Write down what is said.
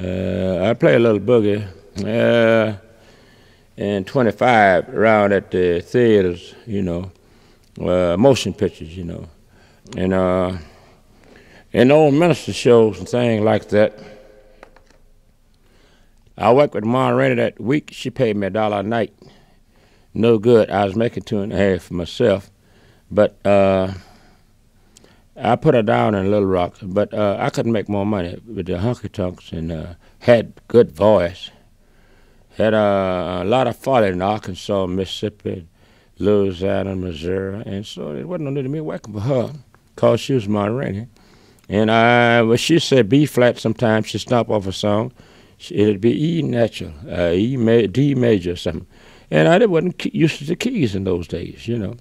Uh, I play a little boogie. Uh, and 25 around at the theaters, you know, uh, motion pictures, you know, and uh, and old minstrel shows and things like that. I worked with Ma Rainey that week. She paid me a dollar a night. No good. I was making two and a half for myself, but uh, I put her down in Little Rock. But uh, I couldn't make more money with the honky tonks and uh, had good voice had a, a lot of folly in Arkansas, Mississippi, Louisiana, Missouri, and so it wasn't no need of me working for her because she was Ma Rainey. And I, well, she said B flat sometimes, she'd stop off a song, it'd be E natural, uh, E ma- D major or something. And I wasn't used to the keys in those days, you know.